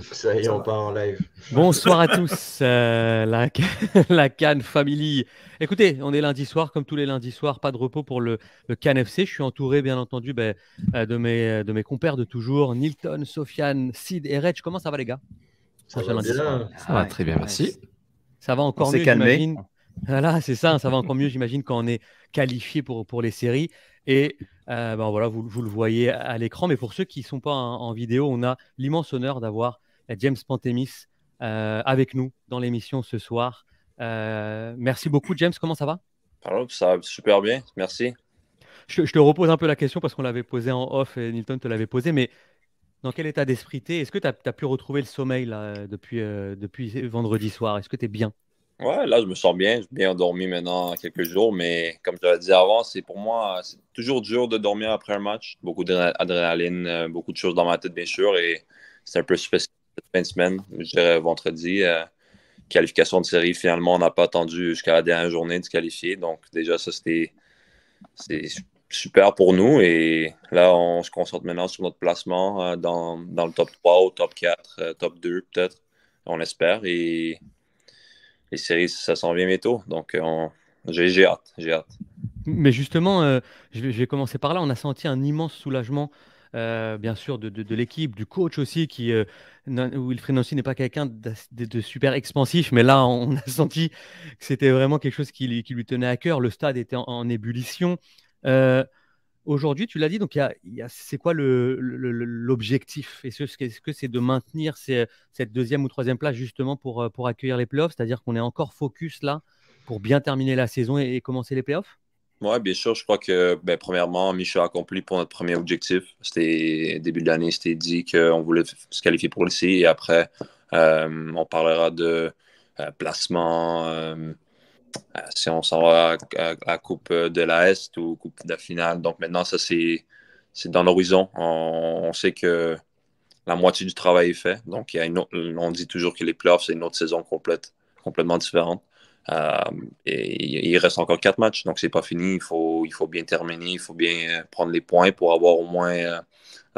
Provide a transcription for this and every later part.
Ça y est, on part en live. Bonsoir à tous, euh, la, la Cannes Family. Écoutez, on est lundi soir, comme tous les lundis soirs, pas de repos pour le, le Cannes FC. Je suis entouré, bien entendu, ben, euh, de, mes, de mes compères de toujours, Nilton, Sofiane, Sid et Reg. Comment ça va, les gars? Ça, va, bien. ça va très bien, merci. Ça va encore mieux, calmé. Voilà, c'est ça, ça va encore mieux, j'imagine, quand on est qualifié pour, pour les séries. Et euh, ben voilà, vous, vous, le voyez à l'écran. Mais pour ceux qui ne sont pas en, vidéo, on a l'immense honneur d'avoir euh, James Pantemis euh, avec nous dans l'émission ce soir. merci beaucoup, James. Comment ça va? Ça va super bien, merci. Je, te repose un peu la question parce qu'on l'avait posée en off et Nilton te l'avait posée. Mais dans quel état d'esprit tu es Est-ce que tu as, pu retrouver le sommeil là, depuis, depuis vendredi soir? Est-ce que tu es bien? Ouais, là, je me sens bien. J'ai bien dormi maintenant quelques jours, mais comme je l'ai dit avant, c'est pour moi, c'est toujours dur de dormir après un match. Beaucoup d'adrénaline, euh, beaucoup de choses dans ma tête, bien sûr, et c'est un peu spécial cette fin de semaine. Je dirais vendredi, euh, qualification de série, finalement, on n'a pas attendu jusqu'à la dernière journée de se qualifier. Donc, déjà, ça, c'était super pour nous. Et là, on se concentre maintenant sur notre placement euh, dans, dans, le top 3 ou top 4, top 2, peut-être. On espère. Et les séries, ça s'en vient bientôt. Donc, euh, j'ai hâte. J'ai hâte. Mais justement, euh, je, vais, commencer par là. On a senti un immense soulagement, euh, bien sûr, de, l'équipe, du coach aussi, qui, Wilfried Nancy n'est pas quelqu'un de, super expansif, mais là, on a senti que c'était vraiment quelque chose qui, lui tenait à cœur. Le stade était en, ébullition. Aujourd'hui, tu l'as dit, donc c'est quoi l'objectif? Est-ce que c'est de maintenir cette deuxième ou troisième place justement pour, euh, pour accueillir les playoffs? C'est-à-dire qu'on est encore focus là pour bien terminer la saison et, commencer les playoffs? Oui, bien sûr. Je crois que, ben, premièrement, Michel a accompli pour notre premier objectif. C'était début de l'année, c'était dit qu'on voulait se qualifier pour le C. Et après, euh, on parlera de euh, placement, si on s'en va à, la Coupe de l'Est ou Coupe de la finale. Donc maintenant, ça, c'est dans l'horizon. On, sait que la moitié du travail est fait. Donc, on dit toujours que les playoffs, c'est une autre saison complète, complètement différente. Euh, et il reste encore quatre matchs, donc c'est pas fini. Il faut, il faut bien terminer, il faut bien prendre les points pour avoir au moins euh,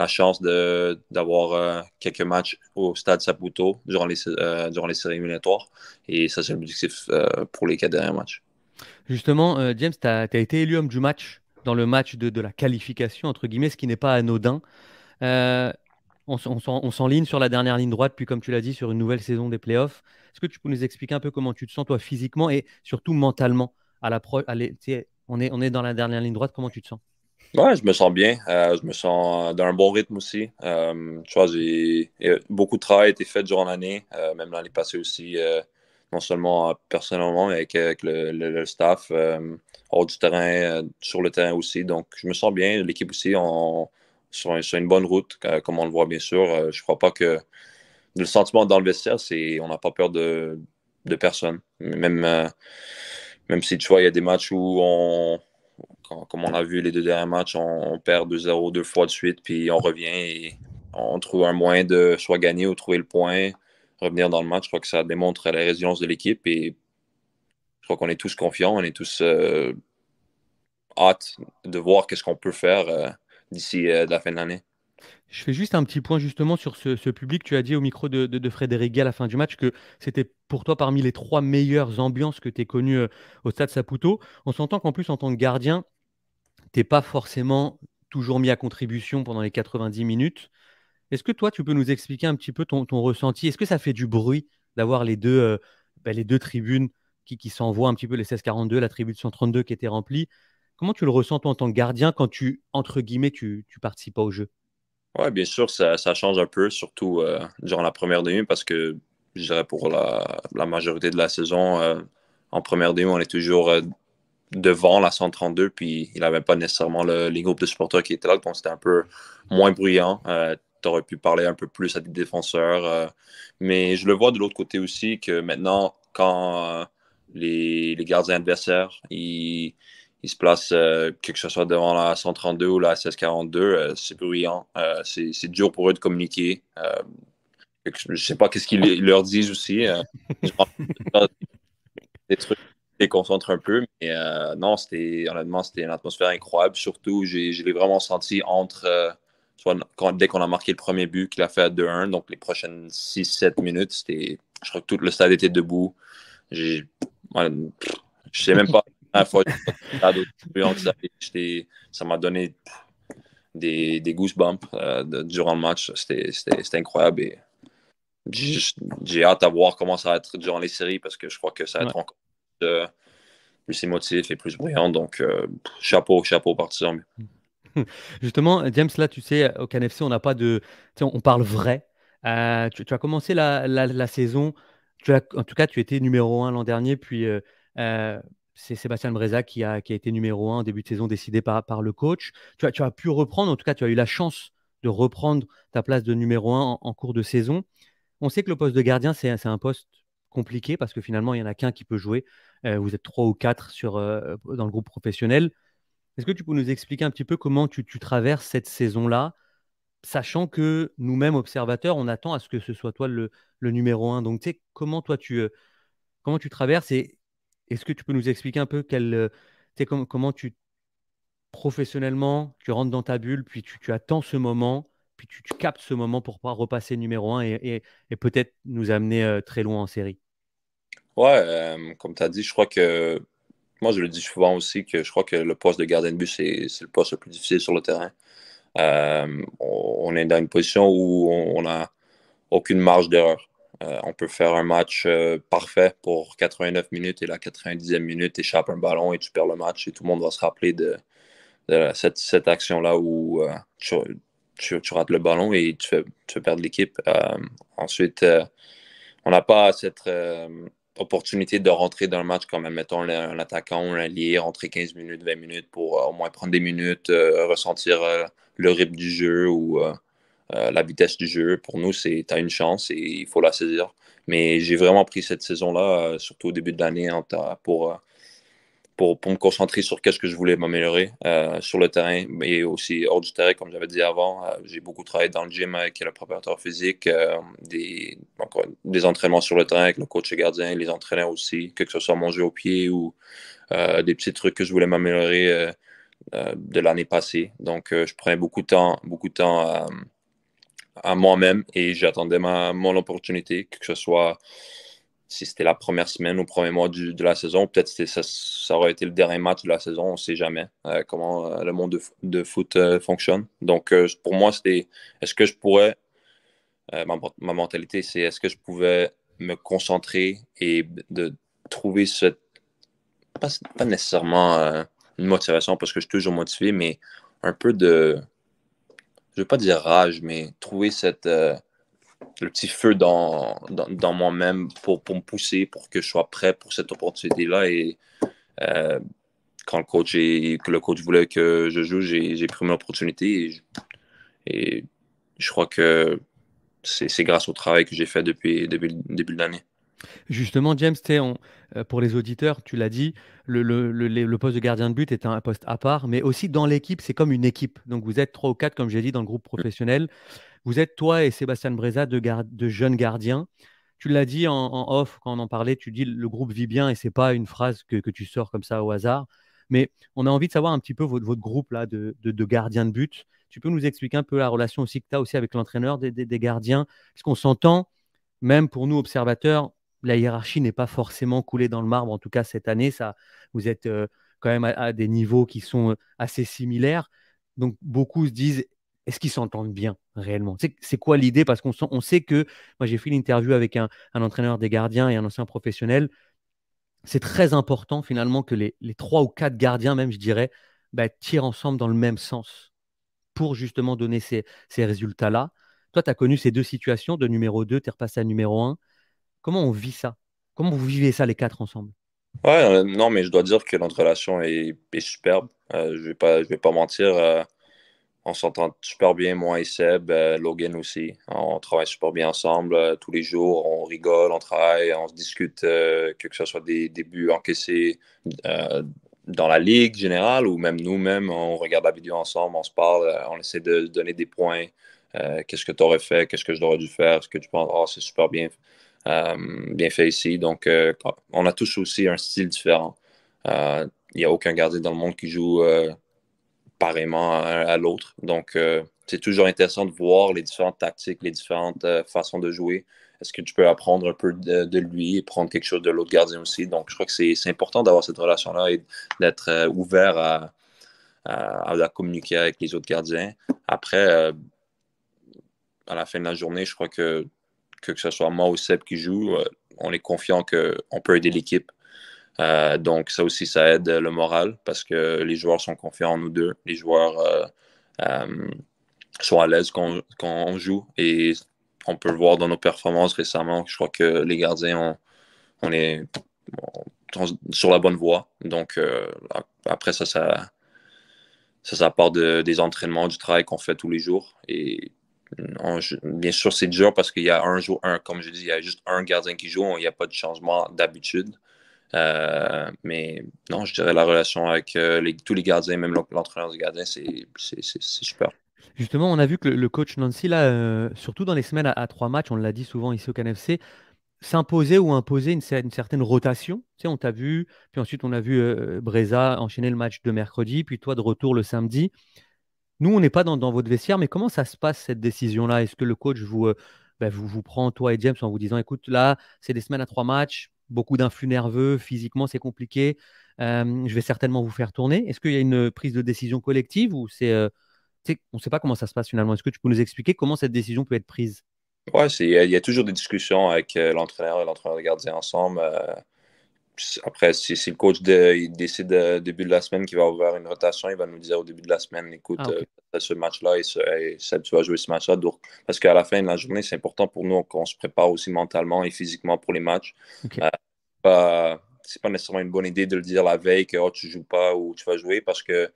la chance d'avoir euh, quelques matchs au stade Saputo durant les, euh, durant les séries éliminatoires. Et ça, c'est l'objectif euh, pour les quatre derniers matchs. Justement, James, tu as, été élu homme du match dans le match de, de la qualification, entre guillemets, ce qui n'est pas anodin. On, on s'enligne sur la dernière ligne droite, puis comme tu l'as dit, sur une nouvelle saison des playoffs. Est-ce que tu peux nous expliquer un peu comment tu te sens, toi, physiquement et surtout mentalement à on, est, on est dans la dernière ligne droite, comment tu te sens? Ouais, je me sens bien. Euh, je me sens dans un bon rythme aussi. Euh, j'ai beaucoup de travail a été fait durant l'année, euh, même l'année passée aussi, non seulement personnellement, mais avec, le, staff, hors du terrain, sur le terrain aussi. Donc, je me sens bien. L'équipe aussi, on, sur, une bonne route, comme on le voit bien sûr. je crois pas que le sentiment dans le vestiaire, c'est on n'a pas peur de, personne. Même, même si tu vois, il y a des matchs où on comme on a vu les deux derniers matchs, on, perd 2-0 deux fois de suite, puis on revient et on trouve un moyen de soit gagner ou trouver le point, revenir dans le match. Je crois que ça démontre la résilience de l'équipe et je crois qu'on est tous confiants, on est tous euh, hâte de voir qu'est-ce qu'on peut faire euh, d'ici euh, la fin de l'année. Je fais juste un petit point justement sur ce, public. Tu as dit au micro de, Frédéric Gall à la fin du match que c'était pour toi parmi les trois meilleures ambiances que tu aies connues au stade Saputo. On s'entend qu'en plus, en tant que gardien, t'es pas forcément toujours mis à contribution pendant les 90 minutes. Est-ce que toi, tu peux nous expliquer un petit peu ton, ressenti? Est-ce que ça fait du bruit d'avoir les, deux, euh, bah, les deux tribunes qui, qui s'envoient un petit peu les 16-42, la tribune 132 qui était remplie Comment tu le ressens toi en tant que gardien quand tu, entre guillemets, tu, tu participes pas au jeu? Oui, bien sûr, ça, change un peu, surtout euh, durant la première demi, parce que je dirais pour la, majorité de la saison, euh, en première demi, on est toujours devant la 132, puis il n'avait pas nécessairement le, les groupes de supporters qui étaient là, donc c'était un peu moins bruyant. Euh, tu aurais pu parler un peu plus à des défenseurs. Euh, mais je le vois de l'autre côté aussi que maintenant, quand euh, les, les, gardiens adversaires, ils, ils se placent, que ce soit devant la 132 ou la 1642, c'est bruyant. c'est dur pour eux de communiquer. je ne sais pas qu'est-ce qu'ils leur disent aussi. des trucs déconcentre un peu. Mais euh, non, c'était honnêtement, c'était une atmosphère incroyable. Surtout, je l'ai vraiment senti entre euh, dès qu'on a marqué le premier but, qu'il a fait à 2-1, donc les prochaines 6-7 minutes, c'était, je crois que tout le stade était debout. Je sais même pas la fois ça m'a donné des, des goosebumps euh, durant le match. C'était incroyable et j'ai hâte à voir comment ça va être durant les séries parce que je crois que ça va être encore plus émotif et plus brillant. Donc, euh, chapeau, chapeau partisan. Justement, James, là, tu sais, au KNFC, on n'a pas de. On parle vrai. Euh, tu, as commencé la, la, saison. Tu as, en tout cas, tu étais numéro un l'an dernier, puis euh, c'est Sébastien Breza qui a, qui a, été numéro un en début de saison, décidé par, par le coach. Tu as, tu as, pu reprendre, en tout cas, tu as eu la chance de reprendre ta place de numéro un en, cours de saison. On sait que le poste de gardien, c'est un poste compliqué parce que finalement, il n'y en a qu'un qui peut jouer. vous êtes trois ou quatre sur, dans le groupe professionnel. Est-ce que tu peux nous expliquer un petit peu comment tu, traverses cette saison-là, sachant que nous-mêmes, observateurs, on attend à ce que ce soit toi le, numéro un? Donc, tu sais, comment toi, tu, euh, comment tu traverses est-ce que tu peux nous expliquer un peu quel, euh, comment tu, professionnellement, tu rentres dans ta bulle, puis tu, attends ce moment, puis tu, captes ce moment pour pouvoir repasser numéro un et, peut-être nous amener euh, très loin en série? Ouais, comme tu as dit, je crois que moi, je le dis souvent aussi que je crois que le poste de gardien de but, c'est le poste le plus difficile sur le terrain. Euh, on est dans une position où on n'a aucune marge d'erreur. Euh, on peut faire un match euh, parfait pour 89 minutes et la 90e minute échappe un ballon et tu perds le match et tout le monde va se rappeler de, cette, action-là où tu, rates le ballon et tu fais, perdre l'équipe. ensuite, on n'a pas cette opportunité de rentrer dans le match comme, mettons, un attaquant ou un allié, rentrer 15 minutes, 20 minutes pour euh, au moins prendre des minutes, euh, ressentir euh, le rythme du jeu ou la vitesse du jeu. Pour nous, c'est une chance et il faut la saisir. Mais j'ai vraiment pris cette saison-là, surtout au début de l'année, pour pour, me concentrer sur qu'est-ce que je voulais m'améliorer euh, sur le terrain et aussi hors du terrain, comme j'avais dit avant. Euh, j'ai beaucoup travaillé dans le gym avec le préparateur physique, euh, des, des entraînements sur le terrain avec le coach et gardien, les entraîneurs aussi, que ce soit mon jeu au pied ou des petits trucs que je voulais m'améliorer de l'année passée. Donc, je prenais beaucoup de temps, beaucoup de temps à moi-même et j'attendais mon opportunité, que ce soit si c'était la première semaine ou premier mois de la saison, peut-être ça, ça aurait été le dernier match de la saison, on ne sait jamais euh, comment euh, le monde de, foot euh, fonctionne. Donc pour moi, c'était est-ce que je pourrais, ma, mentalité, c'est est-ce que je pouvais me concentrer et de trouver cette, pas, pas nécessairement une motivation parce que je suis toujours motivé, mais un peu de, je ne veux pas dire rage, mais trouver cette le petit feu dans, dans, moi-même pour, pour, me pousser, pour que je sois prêt pour cette opportunité-là. Et euh, quand le coach, que le coach voulait que je joue, j'ai pris mon opportunité. Et, je crois que c'est grâce au travail que j'ai fait depuis, depuis le début de l'année. Justement, James, euh, pour les auditeurs, tu l'as dit, le, poste de gardien de but est un poste à part, mais aussi dans l'équipe, c'est comme une équipe. Donc vous êtes trois ou quatre, comme j'ai dit, dans le groupe professionnel. Vous êtes toi et Sébastien Breza, de, jeunes gardiens. Tu l'as dit en, off quand on en parlait, tu dis le groupe vit bien et c'est pas une phrase que, tu sors comme ça au hasard. Mais on a envie de savoir un petit peu votre, votre groupe là de, gardiens de but. Tu peux nous expliquer un peu la relation aussi que tu as aussi avec l'entraîneur des, des, gardiens? Parce qu'on s'entend, même pour nous observateurs, la hiérarchie n'est pas forcément coulée dans le marbre. En tout cas, cette année, ça, vous êtes euh, quand même à, des niveaux qui sont euh, assez similaires. Donc, beaucoup se disent est-ce qu'ils s'entendent bien réellement? C'est quoi l'idée? Parce qu'on on sait que, moi j'ai fait l'interview avec un, entraîneur des gardiens et un ancien professionnel, c'est très important finalement que les, trois ou quatre gardiens, même je dirais, bah, tirent ensemble dans le même sens pour justement donner ces, résultats-là. Toi, tu as connu ces deux situations, de numéro 2, tu es repassé à numéro 1. Comment on vit ça? Comment vous vivez ça les quatre ensemble? Ouais, euh, non, mais je dois dire que notre relation est, superbe. Euh, je vais, pas, vais pas mentir. Euh, on s'entend super bien, moi et Seb, Logan aussi. On travaille super bien ensemble tous les jours. On rigole, on travaille, on se discute, que, ce soit des, buts encaissés dans la ligue générale ou même nous-mêmes. On regarde la vidéo ensemble, on se parle, on essaie de donner des points. Qu'est-ce que tu aurais fait? Qu'est-ce que je devrais dû faire? Est-ce que tu penses, oh, c'est super bien, bien fait ici? Donc, on a tous aussi un style différent. Il n'y a aucun gardien dans le monde qui joue pareillement à, l'autre. Donc, euh, c'est toujours intéressant de voir les différentes tactiques, les différentes façons de jouer. Est-ce que tu peux apprendre un peu de, lui et prendre quelque chose de l'autre gardien aussi? Donc, je crois que c'est important d'avoir cette relation-là et d'être ouvert à, à, communiquer avec les autres gardiens. Après, à la fin de la journée, je crois que que, ce soit moi ou Seb qui joue, on est confiant qu'on peut aider l'équipe. Euh, donc, ça aussi, ça aide le moral parce que les joueurs sont confiants en nous deux. Les joueurs euh, euh, sont à l'aise quand, on joue et on peut le voir dans nos performances récemment. Je crois que les gardiens, on, est sur la bonne voie. Donc, après ça, ça, ça, part des entraînements, du travail qu'on fait tous les jours. Et bien sûr, c'est dur parce qu'il y a un jour, un, comme je dis, il y a juste un gardien qui joue, il n'y a pas de changement d'habitude. Euh, mais non, je dirais la relation avec euh, tous les gardiens, même l'entraîneur du gardien, c'est super. Justement, on a vu que le, coach Nancy, là, euh, surtout dans les semaines à, trois matchs, on l'a dit souvent ici au CanFC, s'imposer ou imposer une, certaine rotation. Tu sais, on t'a vu, puis ensuite on a vu Breza enchaîner le match de mercredi, puis toi de retour le samedi. Nous, on n'est pas dans, votre vestiaire, mais comment ça se passe cette décision-là? Est-ce que le coach vous, ben, vous, vous prend, toi et James, en vous disant écoute, là, c'est des semaines à trois matchs, beaucoup d'influx nerveux, physiquement c'est compliqué, je vais certainement vous faire tourner. Est-ce qu'il y a une prise de décision collective ou c'est, on ne sait pas comment ça se passe finalement. Est-ce que tu peux nous expliquer comment cette décision peut être prise? Oui, il y, a toujours des discussions avec l'entraîneur et l'entraîneur de gardien ensemble. Après, si, le coach il décide au début de la semaine qu'il va ouvrir une rotation, il va nous dire au début de la semaine, écoute, ah, ce match-là et, tu vas jouer ce match-là. Parce qu'à la fin de la journée, c'est important pour nous qu'on se prépare aussi mentalement et physiquement pour les matchs. Pas, c'est pas nécessairement une bonne idée de le dire la veille que oh, tu joues pas ou tu vas jouer parce que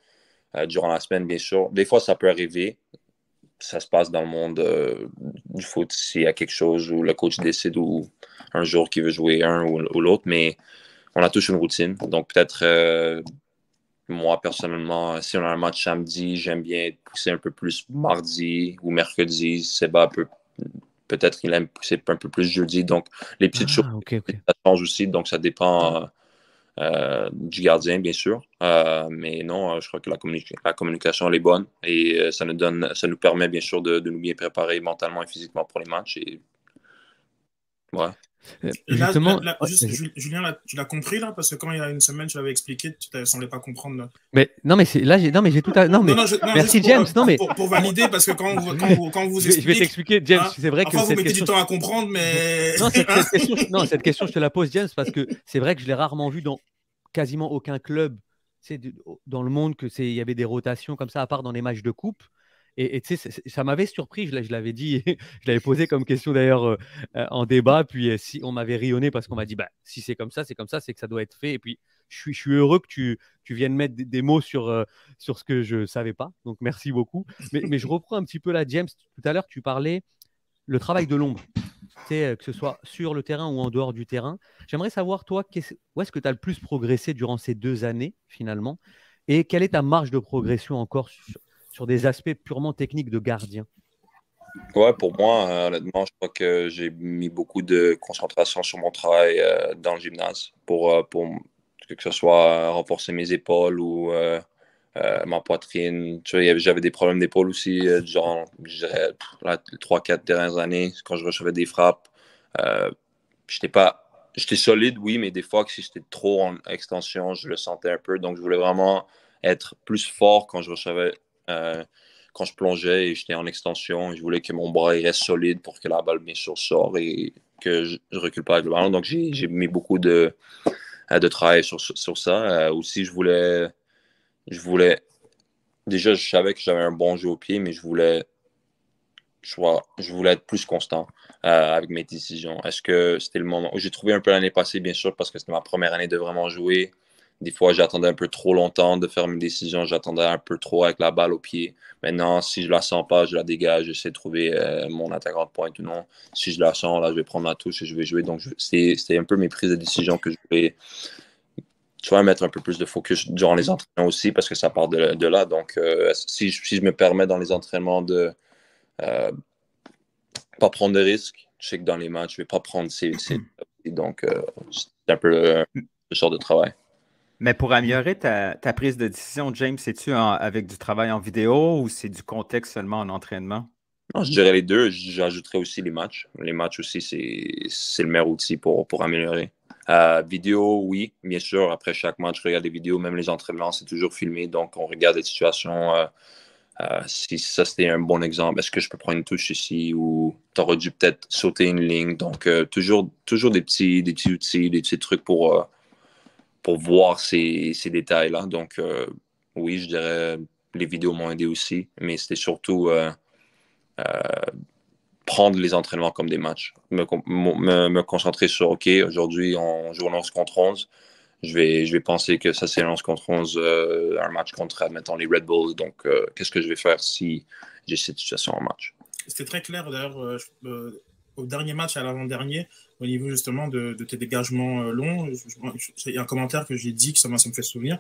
euh, durant la semaine, bien sûr, des fois ça peut arriver. Ça se passe dans le monde euh, du foot s'il y a quelque chose où le coach décide ou un jour qu'il veut jouer un ou, l'autre, mais on a tous une routine. Donc peut-être euh, moi personnellement, si on a un match samedi, j'aime bien pousser un peu plus mardi ou mercredi. C'est pas un peu Peut-être qu'il aime pousser un peu plus jeudi. Donc, les petites ah, choses, ça change aussi. Donc, ça dépend euh, du gardien, bien sûr. Euh, mais non, je crois que la, la communication elle est bonne et euh, ça nous donne, ça nous permet bien sûr de, de, nous bien préparer mentalement et physiquement pour les matchs. Et ouais. Euh, justement, Julien, tu l'as compris là Parce que quand il y a une semaine, tu l'avais expliqué, tu ne semblais pas comprendre. Mais non, mais là, j'ai non, mais j'ai tout à. Non, mais merci James. non, mais pour, valider, parce que quand vous, quand vous, quand vous je, vais t'expliquer, James. Hein, c'est vrai que vous mettez du temps à comprendre, mais non cette, question, non, cette question, je te la pose, James, parce que c'est vrai que je l'ai rarement vu dans quasiment aucun club. C'est dans le monde que c'est, il y avait des rotations comme ça, à part dans les matchs de coupe. Et tu sais, ça m'avait surpris, je l'avais dit, je l'avais posé comme question d'ailleurs euh, en débat, puis si on m'avait rionné parce qu'on m'a dit, bah, si c'est comme ça, c'est comme ça, c'est que ça doit être fait. Et puis, je suis, je suis heureux que tu, tu viennes mettre des, mots sur, euh, sur ce que je ne savais pas. Donc, merci beaucoup. Mais, mais, je reprends un petit peu là, James. Tout à l'heure, tu parlais le travail de l'ombre, que ce soit sur le terrain ou en dehors du terrain. J'aimerais savoir, toi, où est-ce que tu as le plus progressé durant ces deux années, finalement Et quelle est ta marge de progression encore sur, sur des aspects purement techniques de gardien Ouais, pour moi, euh, honnêtement, je crois que j'ai mis beaucoup de concentration sur mon travail euh, dans le gymnase pour, euh, pour que ce soit renforcer mes épaules ou ma poitrine. J'avais des problèmes d'épaule aussi, genre, je dirais, les 3-4 dernières années, quand je recevais des frappes. j'étais pas. J'étais solide, oui, mais des fois, si j'étais trop en extension, je le sentais un peu. Donc, je voulais vraiment être plus fort quand je recevais euh, quand je plongeais et j'étais en extension, je voulais que mon bras reste solide pour que la balle bien sûr sorte et que je, ne recule pas avec le ballon. Donc j'ai mis beaucoup de, euh, de travail sur, sur ça. Euh, aussi, je voulais, je voulais. Déjà, je savais que j'avais un bon jeu au pied, mais je voulais, je, je voulais être plus constant avec mes décisions. Est-ce que c'était le moment? J'ai trouvé un peu l'année passée, bien sûr, parce que c'était ma première année de vraiment jouer. Des fois, j'attendais un peu trop longtemps de faire mes décisions. J'attendais un peu trop avec la balle au pied. Maintenant, si je la sens pas, je la dégage. J'essaie de trouver euh, mon attaquant de pointe ou non. Si je la sens, là, je vais prendre ma touche et je vais jouer. Donc, c'était un peu mes prises de décision que je voulais tu vois, mettre un peu plus de focus durant les entraînements aussi parce que ça part de, là. Donc, euh, si, je me permets dans les entraînements de euh, pas prendre de risques, je sais que dans les matchs, je vais pas prendre ces. ces... Donc, c'est un peu le, genre de travail. Mais pour améliorer ta, prise de décision, James, c'est-tu avec du travail en vidéo ou c'est du contexte seulement en entraînement? Non, je dirais les deux. J'ajouterais aussi les matchs. Les matchs aussi, c'est le meilleur outil pour, pour améliorer. Euh, vidéo, oui, bien sûr. Après chaque match, je regarde des vidéos, même les entraînements, c'est toujours filmé. Donc, on regarde les situations. Euh, euh, si ça, c'était un bon exemple, est-ce que je peux prendre une touche ici ou tu aurais dû peut-être sauter une ligne? Donc, toujours, toujours des petits, des petits outils, des petits trucs pour, pour voir ces, détails-là. Donc, oui, je dirais les vidéos m'ont aidé aussi, mais c'était surtout prendre les entraînements comme des matchs. Me, concentrer sur, OK, aujourd'hui, on joue 11 contre 11. Je vais, je vais penser que ça, c'est 11 contre 11, euh, un match contre, admettons, les Red Bulls. Donc, euh, qu'est-ce que je vais faire si j'ai cette situation en match? C'était très clair, d'ailleurs, euh, au dernier match, à l'avant-dernier, au niveau justement de, tes dégagements euh, longs. Il y a un commentaire que j'ai dit que ça, me fait souvenir.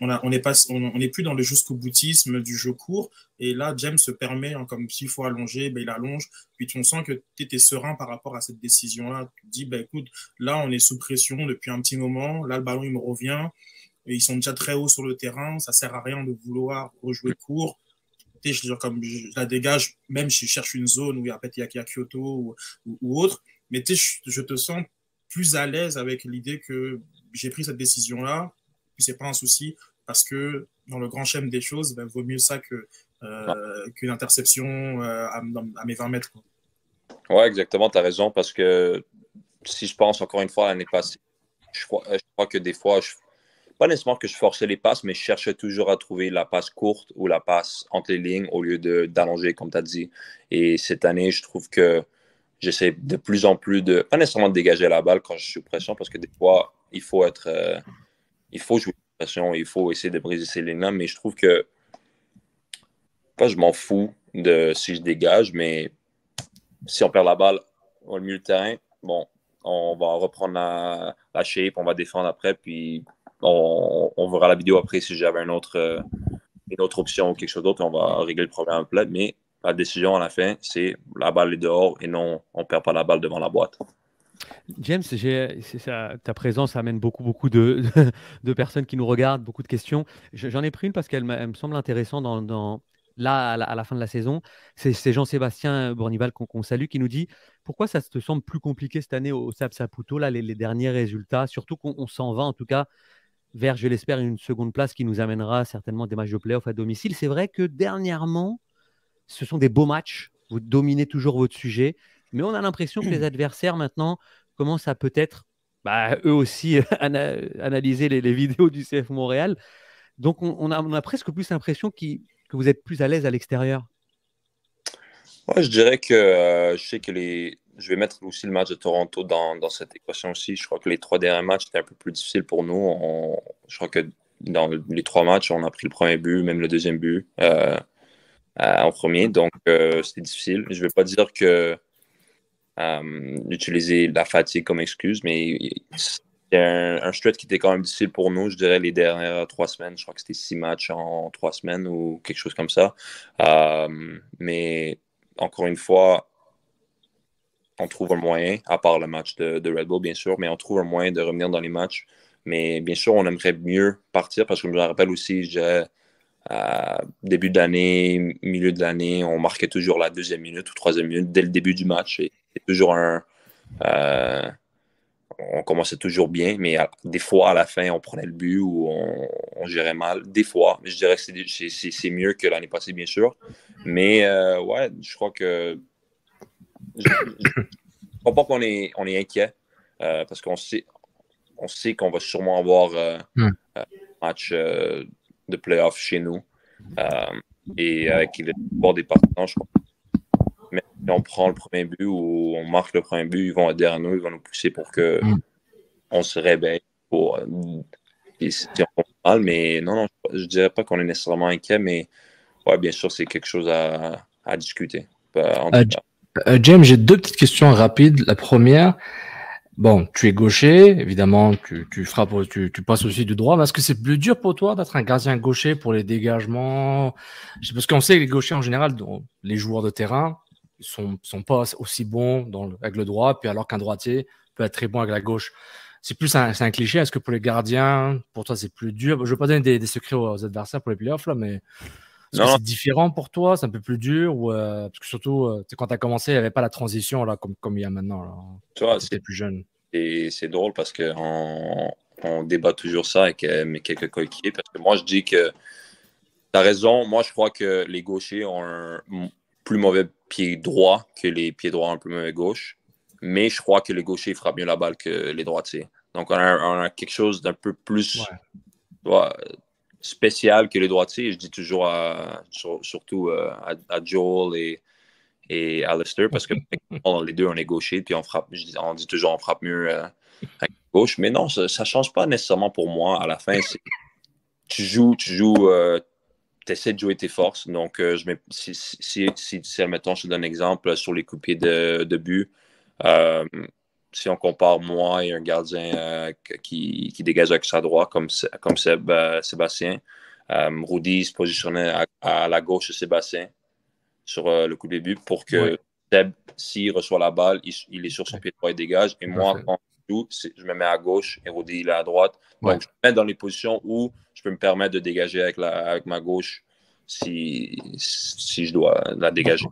on n'est on, plus dans le jusqu'au boutisme du jeu court. Et là, James se permet, hein, comme s'il faut allonger, ben, il allonge. Puis on sent que tu étais serein par rapport à cette décision-là. Tu te dis, ben, écoute, là, on est sous pression depuis un petit moment. Là, le ballon, il me revient. Ils sont déjà très hauts sur le terrain. Ça sert à rien de vouloir rejouer court je, comme je, la dégage, même si je cherche une zone où il y a, il y a Kyoto ou, ou, autre, mais je, je, te sens plus à l'aise avec l'idée que j'ai pris cette décision-là, puis c'est pas un souci, parce que dans le grand schéma des choses, ben, vaut mieux ça que euh, qu'une interception euh, à, mes 20 mètres. Oui, Ouais, exactement, tu as raison, parce que si je pense encore une fois l'année passée, je crois, je crois que des fois, je pas nécessairement que je forçais les passes, mais je cherchais toujours à trouver la passe courte ou la passe entre les lignes au lieu d'allonger, comme tu as dit. Et cette année, je trouve que j'essaie de plus en plus de, pas nécessairement de dégager la balle quand je suis pression, parce que des fois, il faut être, euh, il faut jouer pression, il faut essayer de briser ces lignes-là, mais je trouve que, pas je m'en fous de si je dégage, mais si on perd la balle au milieu du terrain, bon, on va reprendre la shape, on va défendre après, puis on, verra la vidéo après si j'avais une autre, euh, une autre option ou quelque chose d'autre. On va régler le problème plat. Mais la décision à la fin, c'est la balle est dehors et non, on ne perd pas la balle devant la boîte. James, ta présence amène beaucoup, beaucoup de, de, personnes qui nous regardent, beaucoup de questions. J'en ai pris une parce qu'elle me semble intéressante dans, là, à la, fin de la saison. C'est Jean-Sébastien Bournival qu'on salue qui nous dit pourquoi ça te semble plus compliqué cette année au Sap Saputo, là, les derniers résultats, surtout qu'on s'en va en tout cas vers, je l'espère, une seconde place qui nous amènera certainement des matchs de playoff à domicile. C'est vrai que dernièrement, ce sont des beaux matchs. Vous dominez toujours votre sujet, mais on a l'impression que les adversaires maintenant commencent à peut-être, bah, eux aussi, analyser les, vidéos du CF Montréal. Donc on, a, presque plus l'impression que vous êtes plus à l'aise à l'extérieur. Ouais, je dirais que euh, je sais que les, je vais mettre aussi le match de Toronto dans, cette équation aussi. Je crois que les trois derniers matchs étaient un peu plus difficiles pour nous. je crois que dans les trois matchs, on a pris le premier but, même le deuxième but euh, en premier. Donc, euh, c'était difficile. Je ne vais pas dire que euh, utiliser la fatigue comme excuse, mais c'est un, un stretch qui était quand même difficile pour nous, je dirais, les dernières trois semaines. Je crois que c'était six matchs en trois semaines ou quelque chose comme ça. mais encore une fois, on trouve un moyen, à part le match de, Red Bull, bien sûr, mais on trouve un moyen de revenir dans les matchs. Mais bien sûr, on aimerait mieux partir parce que je me rappelle aussi, je, début d'année, milieu de l'année, on marquait toujours la deuxième minute ou troisième minute dès le début du match. Et toujours un. Euh, on commençait toujours bien, mais des fois, à la fin, on prenait le but ou on, gérait mal. Des fois, mais je dirais que c'est mieux que l'année passée, bien sûr. Mais euh, ouais, je crois que je ne crois pas qu'on est, on est inquiet euh, parce qu'on sait, on sait qu'on va sûrement avoir euh, hmm. euh, un match de playoff chez nous. et avec le bord des partisans, je crois. Mais si on prend le premier but ou on marque le premier but, ils vont derrière nous, ils vont nous pousser pour que hmm. on se réveille. Pour, si on mal, mais non, non, je ne dirais pas qu'on est nécessairement inquiet, mais ouais, bien sûr, c'est quelque chose à, à discuter. En tout cas. Euh, James, j'ai deux petites questions rapides. La première, bon, tu es gaucher, évidemment, tu, tu frappes, tu, tu, passes aussi du droit. Mais est-ce que c'est plus dur pour toi d'être un gardien gaucher pour les dégagements? Parce qu'on sait que les gauchers en général, les joueurs de terrain, sont, sont pas aussi bons dans avec le droit, puis alors qu'un droitier peut être très bon avec la gauche. c'est plus un, un cliché. Est-ce que pour les gardiens, pour toi, c'est plus dur? Je ne veux pas donner des, des, secrets aux adversaires pour les playoffs, là, mais c'est différent pour toi C'est un peu plus dur ou, euh, Parce que surtout, euh, quand tu as commencé, il n'y avait pas la transition là, comme, comme il y a maintenant. Là. Tu vois, c'était plus jeune. Et c'est drôle parce qu'on on débat toujours ça avec euh, mes quelques coéquipiers. Parce que moi, je dis que tu as raison. Moi, je crois que les gauchers ont un plus mauvais pied droit que les pieds droits un peu mauvais gauche mais je crois que le gaucher fera mieux la balle que les droitiers. Donc, on a, quelque chose d'un peu plus spécial que les droitiers. Je dis toujours, surtout euh, à, Joel et, et Alistair, parce que les deux, on est gaucher, puis on frappe, on dit toujours on frappe mieux euh, à gauche. Mais non, ça ne change pas nécessairement pour moi. À la fin, tu joues, tu joues, euh, tu essaies de jouer tes forces. Donc, je si, si, si, admettons, je te donne un exemple sur les coupés de, de but. Euh, si on compare moi et un gardien euh, qui, dégage avec sa droite, comme, comme euh, Sébastien, Rudy se positionnait à, la gauche de Sébastien sur le coup de début pour que Seb, s'il reçoit la balle, il, est sur son pied droit et dégage. Et moi, quand je joue, je me mets à gauche et Rudy il est à droite. Donc, je me mets dans les positions où je peux me permettre de dégager avec, la, avec ma gauche si, si je dois la dégager.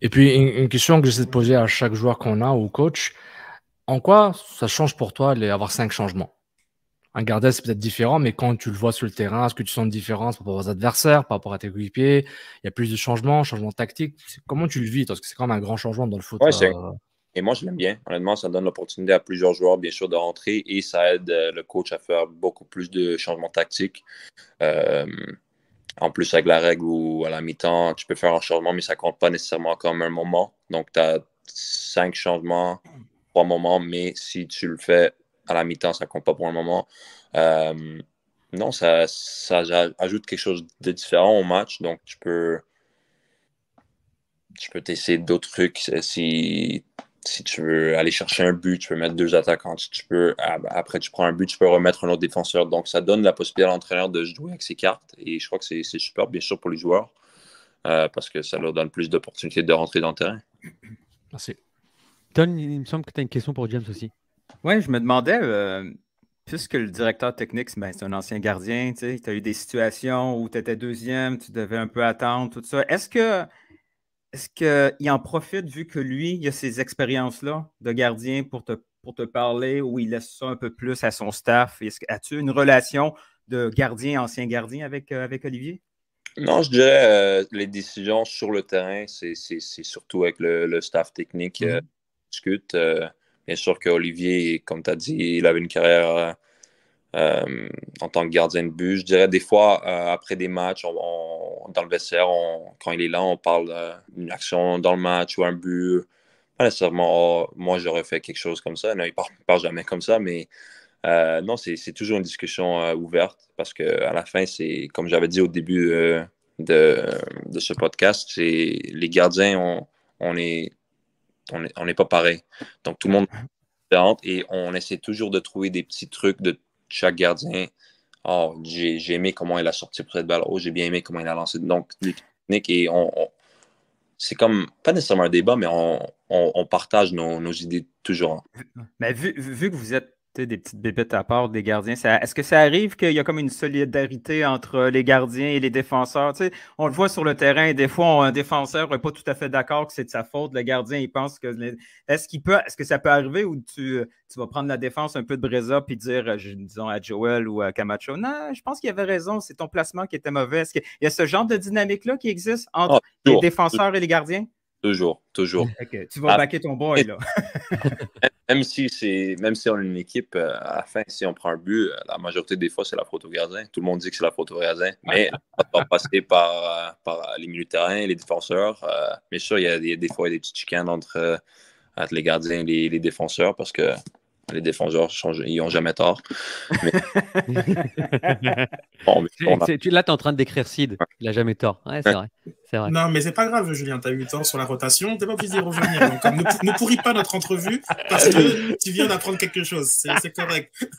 Et puis, une, question que j'essaie de poser à chaque joueur qu'on a ou coach, en quoi ça change pour toi d'avoir cinq changements? Un gardien, c'est peut-être différent, mais quand tu le vois sur le terrain, est-ce que tu sens une différence par rapport aux adversaires, par rapport à tes coéquipiers? Il y a plus de changements, changements tactiques. Comment tu le vis Parce que c'est quand même un grand changement dans le foot. Euh. Et moi, je l'aime bien. Honnêtement, ça donne l'opportunité à plusieurs joueurs, bien sûr, de rentrer et ça aide euh, le coach à faire beaucoup plus de changements tactiques. Euh, en plus, avec la règle où à la mi-temps, tu peux faire un changement, mais ça ne compte pas nécessairement comme un moment. Donc, tu as cinq changements, trois moments, mais si tu le fais à la mi-temps, ça compte pas pour un moment. Euh, non, ça, ça ajoute quelque chose de différent au match. Donc, tu peux, tu peux tester d'autres trucs si si tu veux aller chercher un but, tu peux mettre deux attaquants. Tu peux, après, tu prends un but, tu peux remettre un autre défenseur. Donc, ça donne la possibilité à l'entraîneur de jouer avec ses cartes. Et je crois que c'est super, bien sûr, pour les joueurs, euh, parce que ça leur donne plus d'opportunités de rentrer dans le terrain. Merci. Ton, il me semble que tu as une question pour James aussi. Oui, je me demandais, euh, puisque le directeur technique, ben, c'est un ancien gardien, tu as eu des situations où tu étais deuxième, tu devais un peu attendre, tout ça. Est-ce que est-ce qu'il en profite vu que lui, il a ces expériences-là de gardien pour te, pour te parler ou il laisse ça un peu plus à son staff? As-tu une relation de gardien, ancien gardien avec, euh, avec Olivier? Non, je dirais euh, les décisions sur le terrain, c'est surtout avec le, staff technique euh, mm-hmm. Discute. bien sûr qu'Olivier, comme tu as dit, il avait une carrière euh, en tant que gardien de but. Je dirais des fois, euh, après des matchs, dans le vestiaire, quand il est là, on parle d'une action dans le match ou un but. Pas nécessairement, oh, moi j'aurais fait quelque chose comme ça. Non, il ne parle, jamais comme ça, mais euh, non, c'est toujours une discussion ouverte parce qu'à la fin, c'est comme j'avais dit au début de, de, ce podcast, c'est les gardiens, on, on est on n'est pas pareil. Donc, tout le monde est différent et on essaie toujours de trouver des petits trucs de chaque gardien. Oh, j'ai aimé comment il a sorti pour cette balle. Oh, j'ai bien aimé comment il a lancé. Donc, les techniques, et on, c'est comme, pas nécessairement un débat, mais on, on, partage nos, nos, idées toujours. Mais vu, vu que vous êtes des petites bébêtes à part des gardiens. Est-ce que ça arrive qu'il y a comme une solidarité entre les gardiens et les défenseurs? on le voit sur le terrain, des fois, un défenseur n'est pas tout à fait d'accord que c'est de sa faute. Le gardien, il pense que. Est-ce qu'il peut est-ce que ça peut arriver où tu, tu, vas prendre la défense un peu de Breza puis dire, disons, à Joel ou à Camacho, non, je pense qu'il avait raison, c'est ton placement qui était mauvais. Est-ce qu'il y a ce genre de dynamique-là qui existe entre ah, les défenseurs et les gardiens? Toujours, toujours. Tu vas ah, backer ton boy, là. même, si c'est, même si on a une équipe, euh, à la fin, si on prend un but, euh, la majorité des fois, c'est la faute au gardien. Tout le monde dit que c'est la faute au gardien. Mais on va passer par, euh, par les milieux de terrain, les défenseurs. bien sûr, il y, a des, des fois il y a des petits chicanes entre, entre les gardiens et les défenseurs parce que les défenseurs, ils n'ont jamais tort. bon, là, tu es en train de décrire Sid. Il n'a jamais tort. Ouais, c'est vrai. Vrai. Non, mais c'est pas grave, Julien. Tu as eu tort sur la rotation. Tu pas obligé d'y revenir. Donc, ne, pourris pas notre entrevue parce que tu viens d'apprendre quelque chose. C'est correct.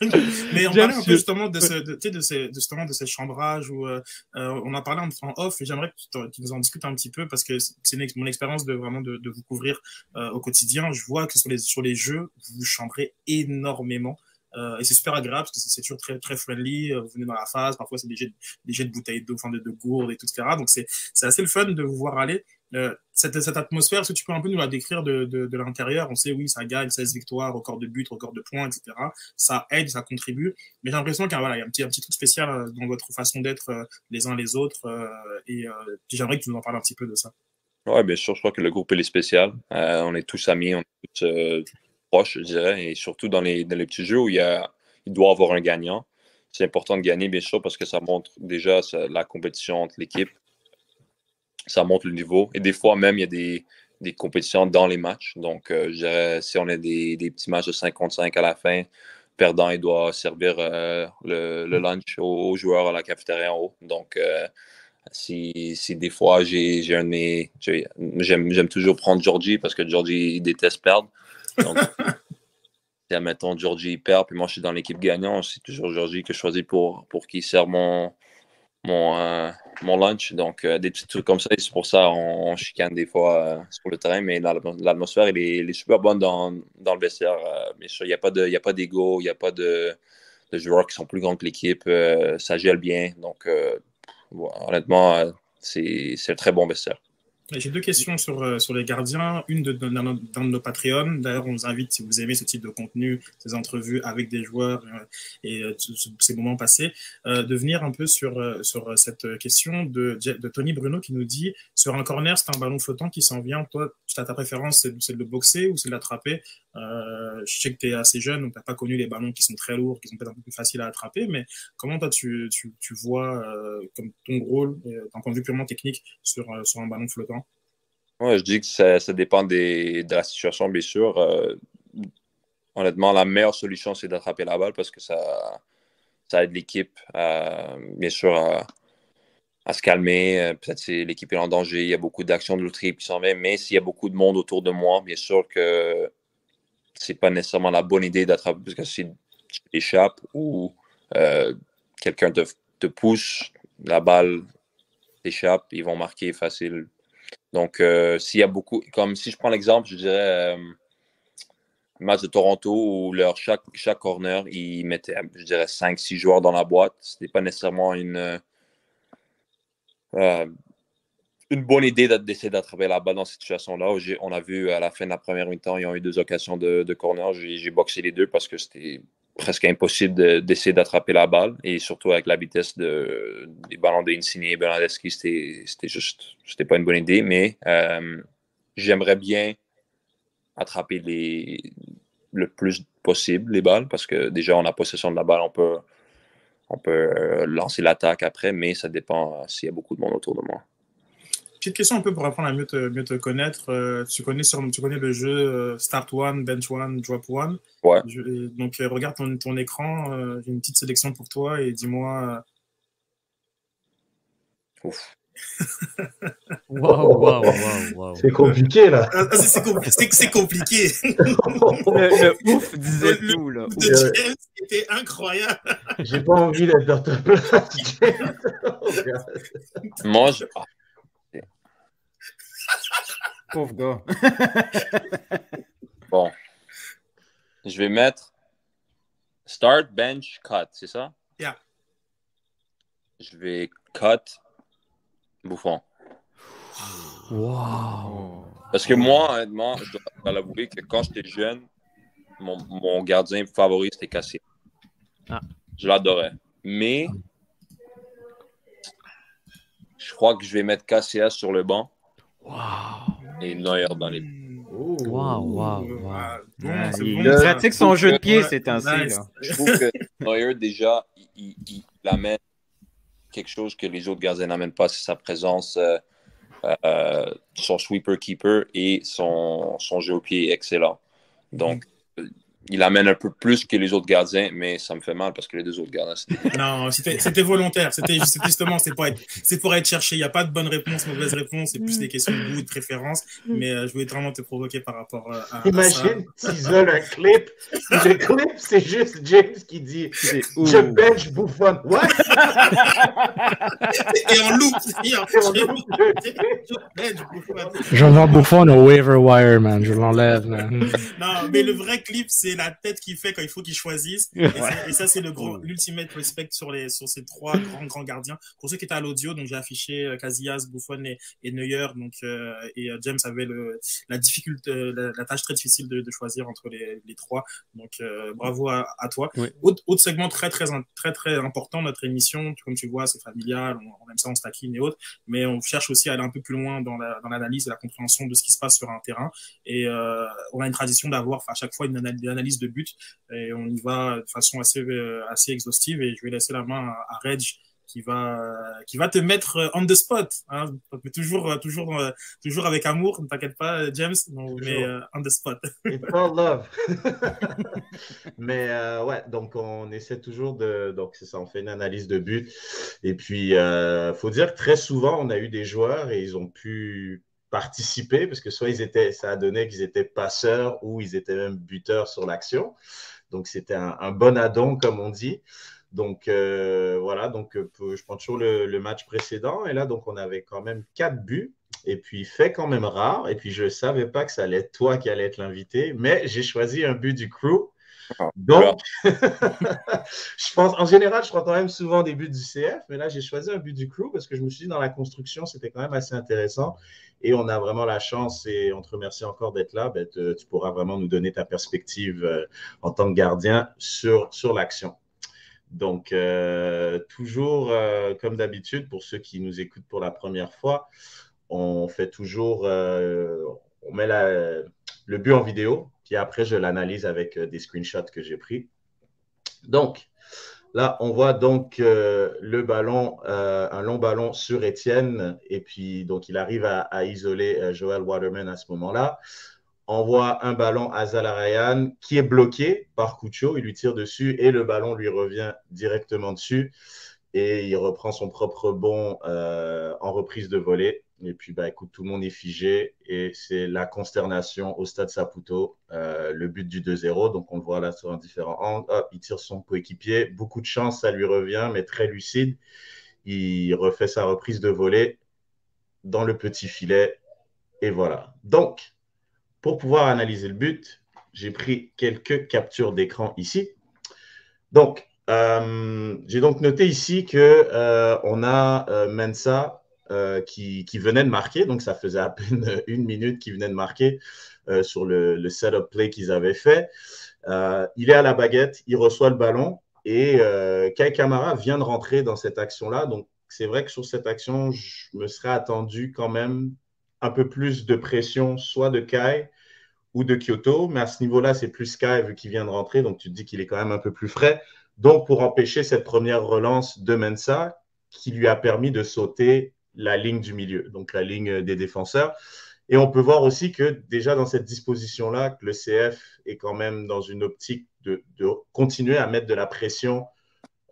mais on parlait un peu justement de, ce, de, de, ces, justement de ces chambrages où euh, euh, on a parlé en, off et j'aimerais que tu, nous en discutes un petit peu parce que c'est mon expérience de vraiment de, vous couvrir euh, au quotidien. Je vois que sur les, sur les jeux, vous chambrez énormément. Euh, et c'est super agréable parce que c'est toujours très, très friendly. Vous venez dans la phase, parfois c'est des jets, de bouteilles d'eau, enfin de, de gourdes et tout, etc. Donc c'est assez le fun de vous voir aller. Euh, cette, cette, atmosphère, est-ce que tu peux un peu nous la décrire de, de, l'intérieur? On sait, oui, ça gagne 16 victoires, record de buts, record de points, etc. Ça aide, ça contribue. Mais j'ai l'impression qu'il voilà, y a un petit, un petit truc spécial euh, dans votre façon d'être euh, les uns les autres. et j'aimerais que tu nous en parles un petit peu de ça. Oui, bien sûr. Je crois que le groupe, est spécial. on est tous amis, on est tous je dirais. Et surtout dans les, dans les petits jeux où il, y a, il doit y avoir un gagnant. C'est important de gagner, bien sûr, parce que ça montre déjà la compétition entre l'équipe ça monte le niveau. Et des fois, même, il y a des, des compétitions dans les matchs. Donc, euh, je dirais, si on a des, des, petits matchs de 5 contre 5 à la fin, perdant, il doit servir euh, le, le, lunch aux, joueurs à la cafétéria en haut. Donc, euh, si, si, des fois, j'ai un de mes. J'aime toujours prendre Georgie parce que Georgie, il déteste perdre. Donc, si, admettons, Georgie perd, puis moi, je suis dans l'équipe gagnante, c'est toujours Georgie que je choisis pour, pour qu'il sert mon, mon, euh, mon lunch. Donc, euh, des petits trucs comme ça. C'est pour ça qu'on chicane des fois euh, sur le terrain. Mais l'atmosphère, elle, est, super bonne dans, dans le vestiaire. bien sûr, il n'y a pas d'ego, il n'y a pas de, de, joueurs qui sont plus grands que l'équipe. ça gèle bien. Donc, honnêtement, c'est un très bon vestiaire. J'ai deux questions sur, euh, sur les gardiens. Une d'un de, de, nos Patreons. D'ailleurs, on vous invite, si vous aimez ce type de contenu, ces entrevues avec des joueurs euh, et euh, ces moments passés, de venir un peu sur, sur cette question de, Tony Bruno qui nous dit sur un corner, c'est un ballon flottant qui s'en vient. Toi, tu as ta préférence, c'est de boxer ou c'est de l'attraper? Je sais que tu es assez jeune, donc tu n'as pas connu les ballons qui sont très lourds, qui sont peut-être un peu plus faciles à attraper, mais comment toi, tu, tu, tu vois comme ton rôle, d'un point de vue purement technique, sur, sur un ballon flottant? Je dis que ça, dépend des, de la situation, bien sûr. Euh, honnêtement, la meilleure solution, c'est d'attraper la balle parce que ça, ça aide l'équipe, bien sûr, à, se calmer. Euh, peut-être c'est l'équipe est en danger, il y a beaucoup d'actions de l'autre qui s'en vient, mais s'il y a beaucoup de monde autour de moi, bien sûr que c'est pas nécessairement la bonne idée d'attraper parce que si tu échappes ou euh, quelqu'un te, te pousse, la balle t'échappe, ils vont marquer facile donc, euh, s'il y a beaucoup, comme si je prends l'exemple, je dirais, euh, match de Toronto où leur, chaque, chaque corner, ils mettaient, je dirais, 5-6 joueurs dans la boîte. Ce n'était pas nécessairement une, euh, une bonne idée d'essayer d'attraper la balle dans cette situation-là. On a vu à la fin de la première mi-temps, ils ont eu deux occasions de, de corner. J'ai boxé les deux parce que c'était presque impossible d'essayer d'attraper la balle. Et surtout avec la vitesse de, des ballons de Insigne et Bernadeschi, c'était juste, c'était pas une bonne idée. Mais euh, j'aimerais bien attraper les, le plus possible les balles parce que déjà, on a possession de la balle, on peut, on peut euh, lancer l'attaque après, mais ça dépend s'il y a beaucoup de monde autour de moi petite question un peu pour apprendre à mieux te, mieux te connaître. Euh, tu, connais sur, tu connais le jeu euh, Start One, Bench One, Drop One. Ouais. donc, euh, regarde ton, ton écran. J'ai une petite sélection pour toi et dis-moi. Ouf. Waouh, waouh, waouh, C'est compliqué là. Ah, ah, c'est compliqué. le, le, ouf disait le, tout là. De James était incroyable. J'ai pas envie d'être dans ta place. Moi, je. Pauvre gars. bon. Je vais mettre start, bench, cut, c'est ça? Yeah. Je vais cut Bouffon. Wow. Parce que moi, honnêtement, je dois l'avouer que quand j'étais jeune, mon, mon, gardien favori, c'était Cassé. Ah. Je l'adorais. Mais je crois que je vais mettre Cassia sur le banc. Wow et Neuer dans les. Waouh, waouh, wow. il pratique son jeu de pied ces temps-ci. Je trouve que Neuer, déjà, il, amène quelque chose que les autres gardiens n'amènent pas, c'est sa présence, euh, euh, son sweeper-keeper et son, son jeu au pied excellent. Donc, il amène un peu plus que les autres gardiens, mais ça me fait mal parce que les deux autres gardiens. Non, c'était volontaire. C'était justement, c'est pour, être, pour être cherché. Il n'y a pas de bonne réponse, mauvaise réponse. C'est plus des questions de goût, de préférence. Mais euh, je voulais vraiment te provoquer par rapport euh, à, Imagine, t'isoles un clip. Le clip, c'est juste James qui dit « Je bench Bouffon. » What? Et on loupe. Je vais Bouffon au waiver wire, man. Je l'enlève, man. Non, mais le vrai clip, c'est c'est la tête qui fait quand il faut qu'il choisisse. Et, ça, c'est le gros, l'ultimate respect sur les, sur ces trois grands, grands gardiens. Pour ceux qui étaient à l'audio, donc j'ai affiché euh, Casillas, Buffon et, et Neuer, donc, euh, et euh, James avait le, la difficulté, la, tâche très difficile de, de choisir entre les, les trois. Donc, bravo à, à toi. Autre, autre, segment très, très, très, très important, notre émission, comme tu vois, c'est familial, on, aime ça, on stackine et autres, mais on cherche aussi à aller un peu plus loin dans l'analyse dans et la compréhension de ce qui se passe sur un terrain. Et on a une tradition d'avoir à chaque fois une analyse de but et on y va de façon assez, euh, assez exhaustive. Et je vais laisser la main à, Reg qui va qui va te mettre euh, on the spot hein, toujours euh, toujours toujours avec amour ne t'inquiète pas James mais on the spot. It's all love. Mais ouais donc on essaie toujours de donc c'est ça on fait une analyse de but. Et puis il faut dire que très souvent on a eu des joueurs et ils ont pu participer, parce que soit ils étaient, ça a donné qu'ils étaient passeurs ou ils étaient même buteurs sur l'action. Donc c'était un, bon addon, comme on dit. Donc euh, voilà, donc euh, je prends toujours le, match précédent. Et là, donc on avait quand même quatre buts. Et puis fait quand même rare. Et puis je ne savais pas que ça allait être toi qui allait être l'invité. Mais j'ai choisi un but du crew. Ah, donc, je pense, en général, je prends quand même souvent des buts du CF, mais là, j'ai choisi un but du crew parce que je me suis dit, dans la construction, c'était quand même assez intéressant. Et on a vraiment la chance, et on te remercie encore d'être là, ben, tu pourras vraiment nous donner ta perspective euh, en tant que gardien sur, sur l'action. Donc, euh, toujours euh, comme d'habitude, pour ceux qui nous écoutent pour la première fois, on fait toujours, on met le but en vidéo, puis après, je l'analyse avec des screenshots que j'ai pris. Donc, Là, on voit donc euh, le ballon, euh, un long ballon sur Étienne, et puis donc il arrive à, isoler euh, Joel Waterman à ce moment-là. On voit un ballon à Zalarayan qui est bloqué par Cucho, il lui tire dessus et le ballon lui revient directement dessus et il reprend son propre bond en reprise de volée. Et puis, bah, écoute, tout le monde est figé et c'est la consternation au stade Saputo, euh, le but du 2-0. Donc, on le voit là sur un différent angle. il tire son coéquipier. Beaucoup de chance, ça lui revient, mais très lucide. Il refait sa reprise de volée dans le petit filet. Et voilà. Donc, pour pouvoir analyser le but, j'ai pris quelques captures d'écran ici. Donc, euh, j'ai donc noté ici que euh, on a Mensa euh, qui, venait de marquer. Donc, ça faisait à peine une minute qu'il venait de marquer euh, sur le, setup play qu'ils avaient fait. Euh, il est à la baguette, il reçoit le ballon et Kai Kamara vient de rentrer dans cette action-là. Donc, c'est vrai que sur cette action, je me serais attendu quand même un peu plus de pression, soit de Kai ou de Kyoto. Mais à ce niveau-là, c'est plus Kai vu qu'il vient de rentrer. Donc, tu te dis qu'il est quand même un peu plus frais. Donc, pour empêcher cette première relance de Mensa, qui lui a permis de sauter la ligne du milieu, donc la ligne des défenseurs. Et on peut voir aussi que déjà dans cette disposition-là, le CF est quand même dans une optique de, continuer à mettre de la pression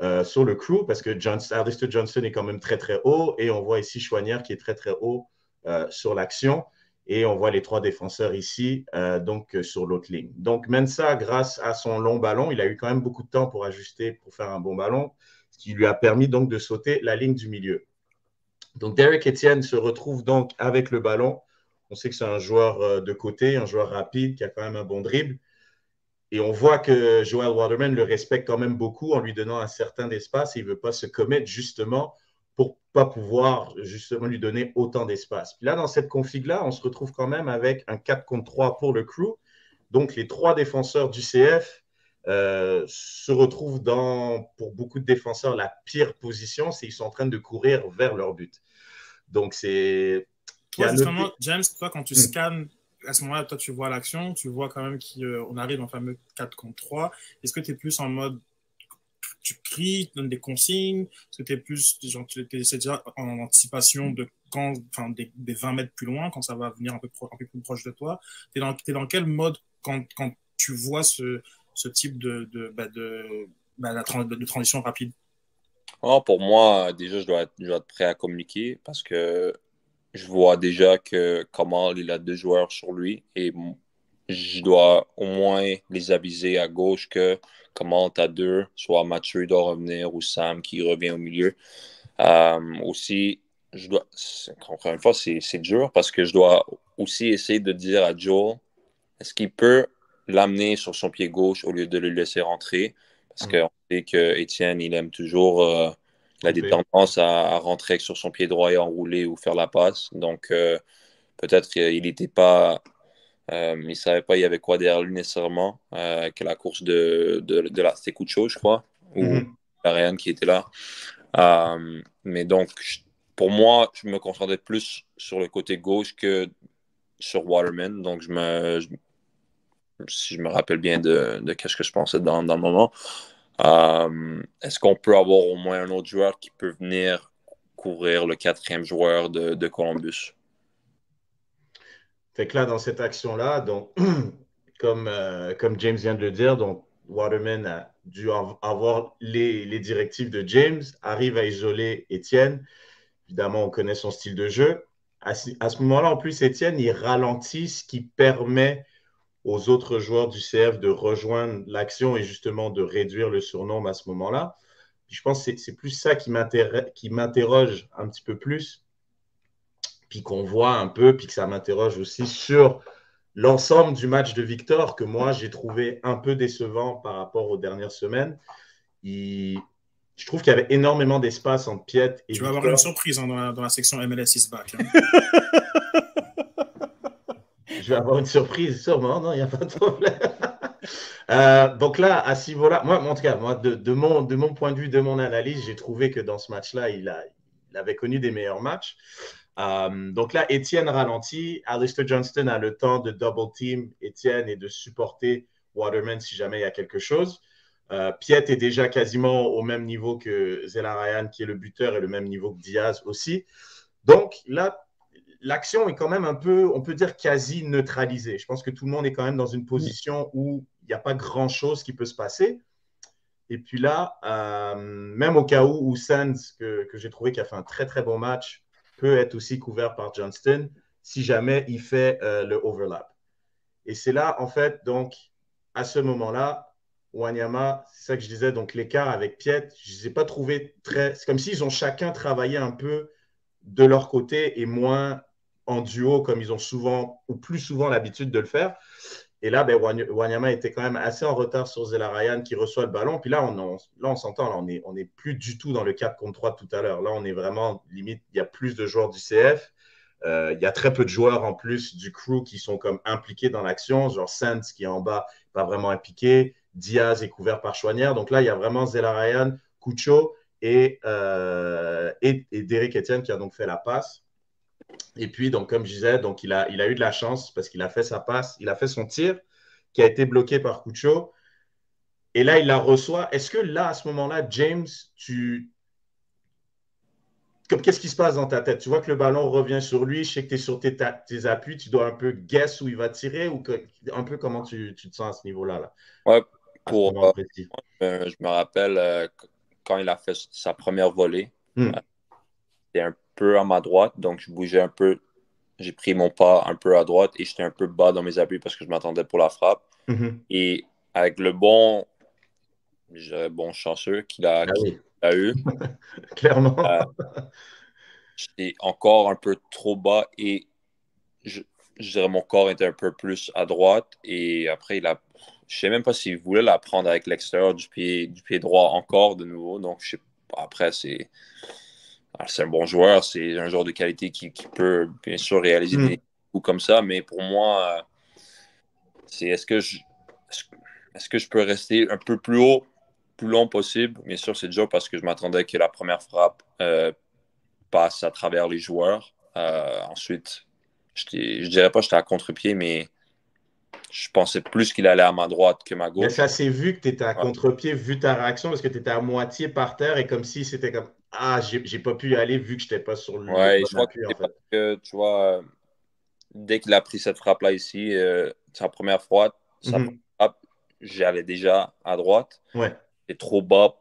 euh, sur le crew parce que Johnston, Johnson est quand même très très haut et on voit ici Chouanière qui est très très haut euh, sur l'action et on voit les trois défenseurs ici euh, donc sur l'autre ligne. Donc Mensa, grâce à son long ballon, il a eu quand même beaucoup de temps pour ajuster, pour faire un bon ballon, ce qui lui a permis donc de sauter la ligne du milieu. Donc Derek Etienne se retrouve donc avec le ballon. On sait que c'est un joueur euh, de côté, un joueur rapide qui a quand même un bon dribble. Et on voit que Joel Waterman le respecte quand même beaucoup en lui donnant un certain espace. il ne veut pas se commettre justement pour pas pouvoir justement lui donner autant d'espace. Là, dans cette config-là, on se retrouve quand même avec un 4 contre 3 pour le crew. Donc les trois défenseurs du CF euh, se retrouvent dans, pour beaucoup de défenseurs, la pire position, c'est qu'ils sont en train de courir vers leur but. Donc, c'est. justement, James, toi, quand tu hmm. scannes, à ce moment-là, toi, tu vois l'action, tu vois quand même qu'on arrive en fameux 4 contre 3. Est-ce que tu es plus en mode tu cries, tu donnes des consignes? Est-ce que tu es plus, genre, tu es déjà en anticipation de quand, enfin, des, 20 mètres plus loin, quand ça va venir un peu, un peu plus proche de toi? Tu es dans, es dans quel mode quand, quand tu vois ce, ce type de, bah, bah, transition rapide? Oh, Pour moi, déjà, je dois, être, prêt à communiquer parce que je vois déjà que comment il a deux joueurs sur lui et je dois au moins les aviser à gauche que comment tu as deux, soit Mathieu doit revenir ou Sam qui revient au milieu. Euh, aussi, je dois, encore une fois, c'est dur parce que je dois aussi essayer de dire à Joel, est-ce qu'il peut l'amener sur son pied gauche au lieu de le laisser rentrer. Parce Mm. qu'on sait que Étienne, il aime toujours, euh, il a des tendances à, à rentrer sur son pied droit et enrouler ou faire la passe. Donc, euh, peut-être qu'il n'était pas, euh, il ne savait pas il y avait quoi derrière lui nécessairement, euh, que la course de, de, de la, c'était je crois, ou Mhm. Ariane qui était là. Euh, mais donc, pour moi, je me concentrais plus sur le côté gauche que sur Waterman. Donc, je me, je- si je me rappelle bien de, de ce que je pensais dans, dans le moment, euh, est-ce qu'on peut avoir au moins un autre joueur qui peut venir couvrir le quatrième joueur de, de Columbus? Fait que là, dans cette action-là, comme, euh, comme James vient de le dire, donc Waterman a dû av- avoir les, les directives de James, arrive à isoler Étienne. Évidemment, on connaît son style de jeu. À ce moment-là, en plus, Étienne, il ralentit, ce qui permet aux autres joueurs du CF de rejoindre l'action et justement de réduire le surnombre à ce moment-là. Je pense que c'est- plus ça qui m'interroge un petit peu plus puis qu'on voit un peu, puis que ça m'interroge aussi sur l'ensemble du match de Victor, que moi j'ai trouvé un peu décevant par rapport aux dernières semaines. Il- Je trouve qu'il y avait énormément d'espace entre Piet et Tu vas avoir une surprise hein, dans, la, dans la section MLS is back. hein. Je vais avoir une surprise, sûrement, non, il n'y a pas de problème. Euh, donc là, à ce niveau-là, moi, en tout cas, moi, de, mon, point de vue, de mon analyse, j'ai trouvé que dans ce match-là, il avait connu des meilleurs matchs. Euh, donc là, Étienne ralentit. Alistair Johnston a le temps de double team Étienne et de supporter Waterman si jamais il y a quelque chose. Euh, Piet est déjà quasiment au même niveau que Zela Ryan, qui est le buteur, et le même niveau que Diaz aussi. Donc là, l'action est quand même un peu, on peut dire, quasi neutralisée. Je pense que tout le monde est quand même dans une position où il n'y a pas grand-chose qui peut se passer. Et puis là, euh, même au cas où, où Sands, que, que j'ai trouvé qui a fait un très très bon match, peut être aussi couvert par Johnston si jamais il fait euh, le overlap. Et c'est là, en fait, donc, à ce moment-là, Wanyama, c'est ça que je disais, donc l'écart avec Piet, je ne les ai pas trouvés très. C'est comme s'ils ont chacun travaillé un peu de leur côté et moins en duo comme ils ont souvent ou plus souvent l'habitude de le faire. Et là, ben, Wany- Wanyama était quand même assez en retard sur Zela Ryan qui reçoit le ballon. Puis là, on, on- là, on s'entend, on n'est est plus du tout dans le 4 contre 3 tout à l'heure. Là, on est vraiment limite, il y a plus de joueurs du CF. Euh, il y a très peu de joueurs en plus du crew qui sont comme impliqués dans l'action, genre Sands qui est en bas, pas vraiment impliqué. Diaz est couvert par Chouanière. Donc là, il y a vraiment Zela Ryan, Cucho et, euh, et, et Derek Etienne qui a donc fait la passe. Et puis, donc, comme je disais, donc, il, a, il a eu de la chance parce qu'il a fait sa passe, il a fait son tir qui a été bloqué par Cucho. Et là, il la reçoit. Est-ce que là, à ce moment-là, James, tu. Qu'est-ce qui se passe dans ta tête? Tu vois que le ballon revient sur lui, je sais que tu es sur tes, tes appuis, tu dois un peu guess où il va tirer ou que- un peu comment tu, tu te sens à ce niveau-là? Là, Ouais, pour, euh, je me rappelle euh, qu- quand il a fait sa première volée, Hmm. euh, c'était un peu à ma droite, donc je bougeais un peu. J'ai pris mon pas un peu à droite et j'étais un peu bas dans mes appuis parce que je m'attendais pour la frappe. Mhm. Et avec le bon, je bon chanceux qu'il a, Ah a eu, clairement. Euh, j'étais encore un peu trop bas et je, je dirais mon corps était un peu plus à droite. Et après, il a, je sais même pas s'il voulait la prendre avec l'extérieur du pied, du pied droit encore de nouveau. Donc, je sais pas. Après, c'est. Ah, C'est un bon joueur, c'est un joueur de qualité qui, qui peut bien sûr réaliser Mm. des coups comme ça, mais pour moi, euh, c'est est-ce que je est-ce, est-ce que je peux rester un peu plus haut, plus long possible? Bien sûr, c'est dur parce que je m'attendais que la première frappe euh, passe à travers les joueurs. Euh, ensuite, je dirais pas que j'étais à contre-pied, mais je pensais plus qu'il allait à ma droite que ma Mais gauche. ça s'est vu que tu étais à contre-pied, vu ta réaction, parce que tu étais à moitié par terre et comme si c'était comme Ah, j'ai j'ai pas pu y aller vu que je n'étais pas sur le Ouais, je crois que en fait. tu vois, euh, dès qu'il a pris cette frappe-là ici, euh, sa première fois, sa Mhm. première frappe, j'allais déjà à droite. Ouais, C'est trop bas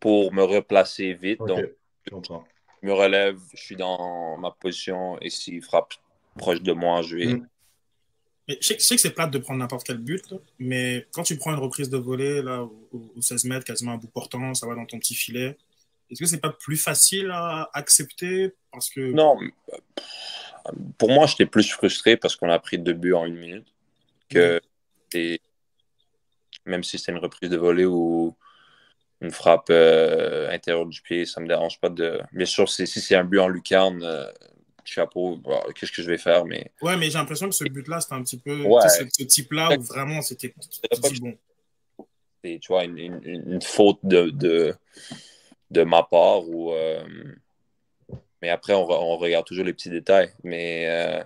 pour me replacer vite. Donc, je comprends. je me relève, je suis dans ma position et s'il frappe proche de moi, je vais. Mm. Mais je sais, je sais que c'est plate de prendre n'importe quel but, là, mais quand tu prends une reprise de volée là, au, au 16 mètres, quasiment à bout portant, ça va dans ton petit filet, est-ce que c'est pas plus facile à accepter parce que Non, pour moi, j'étais plus frustré parce qu'on a pris deux buts en une minute que Et même si c'est une reprise de volée ou une frappe euh, intérieure du pied, ça ne me dérange pas de. Bien sûr, si c'est un but en lucarne, euh, chapeau, qu'est-ce que je vais faire, mais. Ouais, mais j'ai l'impression que ce but-là, c'était un petit peu. Ouais. Ce, ce type-là où vraiment c'était. bon. tu vois, une, une- une faute de, de, de ma part. Ou, euh, mais après, on, re- on regarde toujours les petits détails. Mais euh,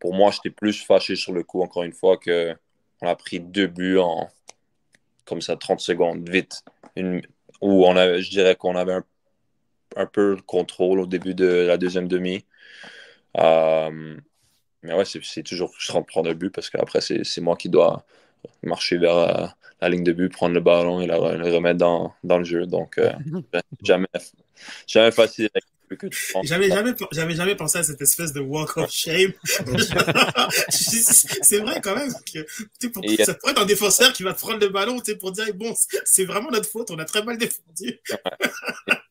pour moi, j'étais plus fâché sur le coup, encore une fois, que on a pris deux buts en comme ça, 30 secondes, vite. Où on je dirais qu'on avait un, peu le contrôle au début de la deuxième demi. Euh, mais ouais, c'est, toujours de prendre un but parce qu'après, c'est moi qui dois marcher vers euh, la ligne de but, prendre le ballon et la- le remettre dans, dans le jeu. Donc, euh, jamais, jamais facile. J'avais jamais, j'avais jamais pensé à cette espèce de walk of shame. c'est vrai quand même que pour- Et- ça pourrait être un défenseur qui va prendre le ballon pour dire bon, c'est vraiment notre faute, on a très mal défendu.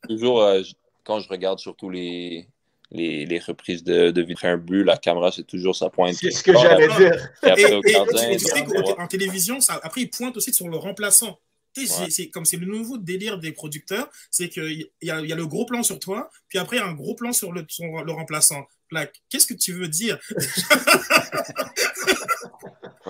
Toujours, euh, quand je regarde surtout les, les, les reprises de, de vitrin un but, la caméra, c'est toujours sa pointe. C'est ce que j'allais dire. Et Et, après, au et- gardien, et tu sais il envoie. qu'en télévision, ça, après, ils pointent aussi sur le remplaçant. Tu sais, c'est- Ouais. c'est comme c'est le nouveau délire des producteurs, c'est qu'il y a, il y a le gros plan sur toi, puis après, il y a un gros plan sur le, sur le remplaçant. Là, Qu'est-ce que tu veux dire?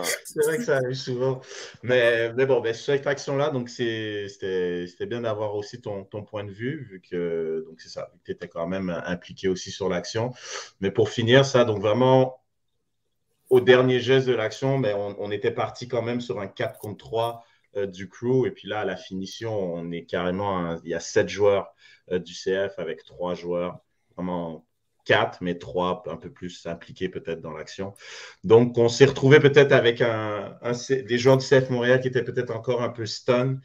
C'est vrai que ça arrive souvent. Mais, bon, ben, cette action-là, c'était bien d'avoir aussi ton, point de vue, vu que c'est ça, tu étais quand même impliqué aussi sur l'action. Mais pour finir, ça, donc vraiment, au dernier geste de l'action, ben, on, était parti quand même sur un 4 contre 3 euh, du crew. Et puis là, à la finition, on est carrément, il y a 7 joueurs euh, du CF avec 3 joueurs, vraiment 4, mais 3 un peu plus impliqués peut-être dans l'action. Donc, on s'est retrouvé peut-être avec un, un C- des joueurs du CF Montréal qui étaient peut-être encore un peu stun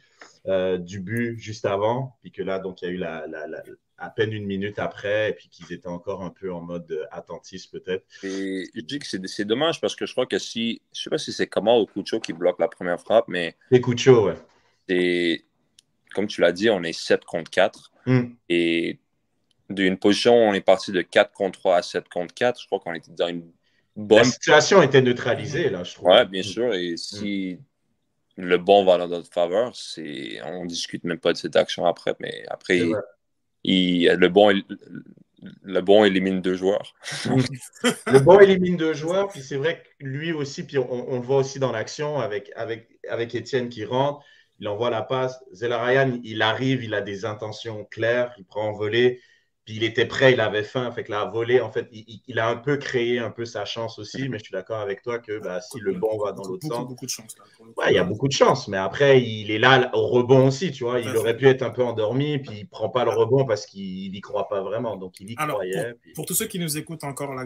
euh, du but juste avant, puis que là, donc, il y a eu la, la- la- à peine une minute après, et puis qu'ils étaient encore un peu en mode euh, attentiste peut-être. Et je dis que c'est c'est dommage parce que je crois que si, je sais pas si c'est comment ou Cucho qui bloque la première frappe, mais Et Cuccio, ouais. c'est, comme tu l'as dit, on est 7 contre 4. Hmm. Et d'une position, on est parti de 4 contre 3 à 7 contre 4. Je crois qu'on était dans une La bonne. situation était neutralisée, là, je trouve. Ouais, bien sûr. Et si le bon va dans notre faveur, c'est, on discute même pas de cette action après. Mais après, il, le, bon, il- le bon élimine deux joueurs. Le bon élimine deux joueurs, puis c'est vrai que lui aussi, puis on, on le voit aussi dans l'action avec, avec, avec Étienne qui rentre, il envoie la passe. Zelarayan, il arrive, il a des intentions claires, il prend en volée, puis il était prêt, il avait faim, fait que la volée, en fait, il, il- il a un peu créé un peu sa chance aussi, mais je suis d'accord avec toi que bah, si le bon va dans l'autre sens, beaucoup de chance. Là. Ouais, il y a beaucoup de chance, mais après, il est là au rebond aussi, tu vois. Il aurait pu être un peu endormi, puis il prend pas le rebond parce qu'il n'y croit pas vraiment. Donc, il y Alors, croyait. puis- Pour tous ceux qui nous écoutent encore là,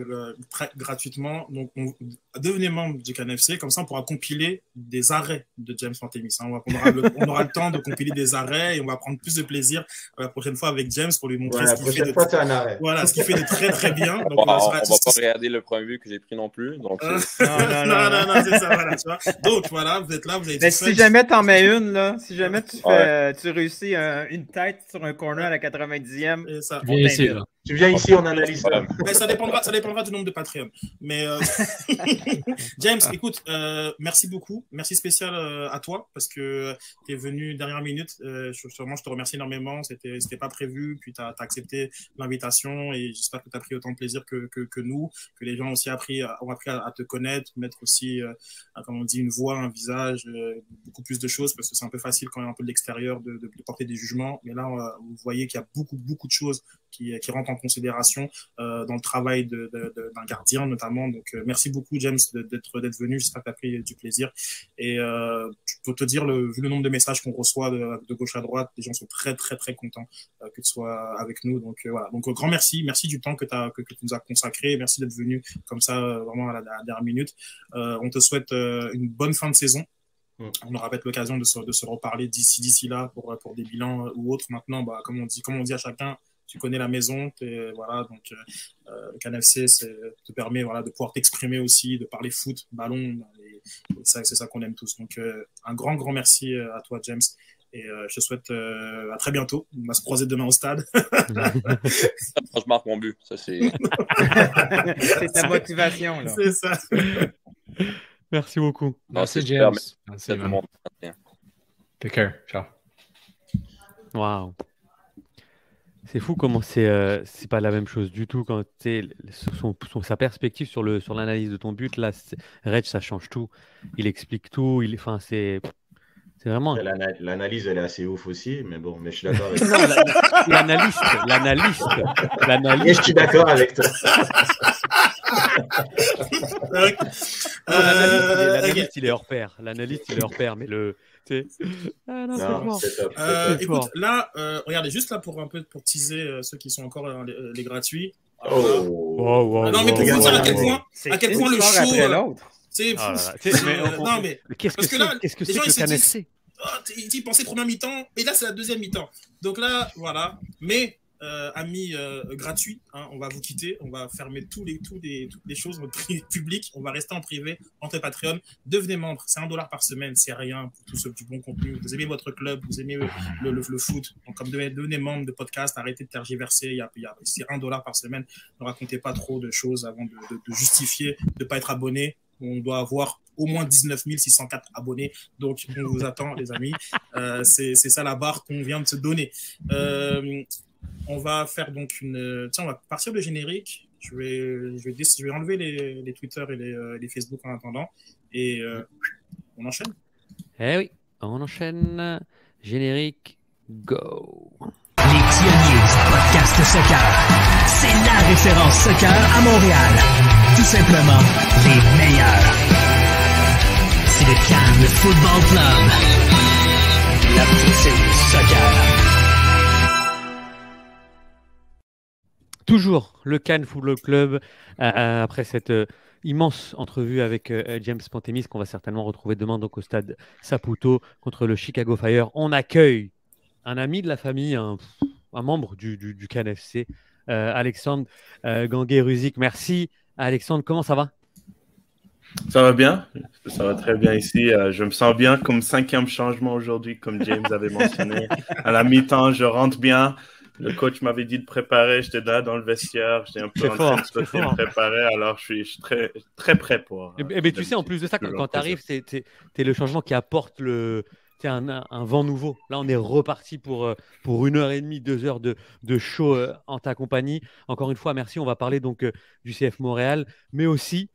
gratuitement, donc on, devenez membre du CanFC, comme ça on pourra compiler des arrêts de James Pantemis. hein. On, va- on aura le, on aura le temps de compiler des arrêts et on va prendre plus de plaisir euh, la prochaine fois avec James pour lui montrer Ouais, ce qu'il fait, fois, un arrêt. voilà, ce qu'il fait de très très bien. Donc, on va, on va- pas regarder le premier but que j'ai pris non plus. Donc, Euh, Non, non, non, non, non, non, c'est ça, voilà, tu vois. Donc voilà, vous êtes là, vous avez Mais si fait. jamais t'en mets une, là, si jamais tu, fais, Ouais. euh, tu réussis un- une tête sur un corner à la 90e, Et ça, on t'invite. Tu viens ici, on analyse ça. Mais ça dépendra, ça dépendra du nombre de Patreon. Mais euh, James, écoute, euh, merci beaucoup, merci spécial euh, à toi parce que tu es venu dernière minute. Euh, je, sûrement, je te remercie énormément. C'était, c'était pas prévu, puis tu as, accepté l'invitation et j'espère que tu as pris autant de plaisir que, que, que nous, que les gens ont aussi appris, ont appris à, à te connaître, mettre aussi, euh, à, comme on dit, une voix, un visage, euh, beaucoup plus de choses parce que c'est un peu facile quand on est un peu de l'extérieur de, de, de porter des jugements. Mais là, euh, vous voyez qu'il y a beaucoup, beaucoup de choses qui, qui rentrent en considération euh, dans le travail d'un gardien notamment. Donc euh, merci beaucoup James d'être d'être venu. J'espère que tu as pris du plaisir. Et euh, je peux te dire, le, vu le nombre de messages qu'on reçoit de, de, gauche à droite, les gens sont très très très contents euh, que tu sois avec nous. Donc euh, voilà. Donc grand merci, merci du temps que, as, que, que tu nous as consacré. Merci d'être venu comme ça vraiment à la, à la dernière minute. Euh, on te souhaite une bonne fin de saison. On aura peut-être l'occasion de se, de se reparler d'ici d'ici là pour, pour des bilans ou autres. Maintenant, bah, comme on dit, comme on dit à chacun, tu connais la maison, voilà, donc euh, le CanFC te permet voilà, de pouvoir t'exprimer aussi, de parler foot, ballon, et, et ça, c'est ça qu'on aime tous. Donc euh, un grand, grand merci euh, à toi, James, et euh, je te souhaite euh, à très bientôt. On va se croiser demain au stade. je marque mon but, ça c'est. c'est ta motivation, là. C'est ça. Merci beaucoup. Merci, c'est James. super, Merci, C'est tout le man. monde. Take care. Ciao. Waouh. C'est fou comment c'est euh, c'est pas la même chose du tout quand son, son- sa perspective sur sur l'analyse de ton but là Reg ça change tout. Il explique tout il enfin c'est c'est vraiment L'ana- L'analyse, elle est assez ouf aussi, mais bon, mais je suis d'accord avec toi. la- la- l'analyste l'analyste Et l'analyste je suis d'accord avec toi. Euh, l'analyste, il est- l'analyste, hors pair l'analyste il est hors pair mais le ah non, c'est Non, Euh, top. Écoute, là, euh, regardez, juste là pour un peu pour teaser euh, ceux qui sont encore euh, les, les gratuits. Oh. Wow, wow, Ah non, mais pour wow, vous dire à quel wow. point, à quel point le show. C'est Ah non mais Qu'est-ce que Parce que c'est là, qu'est-ce que gens, que le disent- ils pensaient première mi-temps et là c'est la deuxième mi-temps. Donc là, voilà. Mais euh, amis euh, gratuits, hein, on va vous quitter, on va fermer tous les, tous les, toutes les choses public, on va rester en privé, entre Patreon, devenez membre, c'est un dollar par semaine, c'est rien pour tout ce du bon contenu. Vous aimez votre club, vous aimez le, le, le- le foot, donc comme devenez, devenez membre de podcast, arrêtez de tergiverser, il y a, il y a- c'est un dollar par semaine. Ne racontez pas trop de choses avant de, de- de justifier de pas être abonné. On doit avoir au moins 19 604 abonnés. Donc, on vous attend, les amis. Euh, c'est c'est ça la barre qu'on vient de se donner. Euh, on va faire donc une. Tiens, on va partir de générique. Je vais, je vais, je vais enlever les, les Twitter et les, euh, les Facebook en attendant. Et euh, on enchaîne. Eh oui, on enchaîne. Générique, go. Les pionniers du podcast soccer. C'est la référence soccer à Montréal. Tout simplement les meilleurs. C'est le Cannes Football Club. La série soccer. Toujours le Cannes Football Club, euh, euh, après cette euh, immense entrevue avec James Pantemis, qu'on va certainement retrouver demain donc, au stade Saputo contre le Chicago Fire. On accueille un ami de la famille, un, membre du, du, Cannes FC, Alexandre Ganguet-Ruzic. Merci Alexandre, comment ça va? Ça va bien, ça va très bien ici. Euh, je me sens bien comme cinquième changement aujourd'hui, comme James avait mentionné. À la mi-temps, je rentre bien. Le coach m'avait dit de préparer, j'étais là dans le vestiaire, j'étais un peu en fort, train de me préparer, alors je suis, je suis très, très prêt pour. Eh euh, ben, eh ben, tu sais, en plus de ça, quand, tu arrives, es, le changement qui apporte le, t'sais, un, vent nouveau. Là, on est reparti pour, euh, pour une heure et demie, deux heures de, de show euh, en ta compagnie. Encore une fois, merci. On va parler donc euh, du CF Montréal, mais aussi,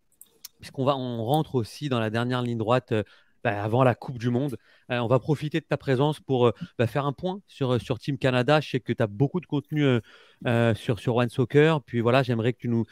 puisqu'on va, on rentre aussi dans la dernière ligne droite bah, avant la Coupe du Monde. On va profiter de ta présence pour bah, faire un point sur, sur Team Canada. Je sais que tu as beaucoup de contenu sur, sur One Soccer. Puis voilà, j'aimerais que tu nous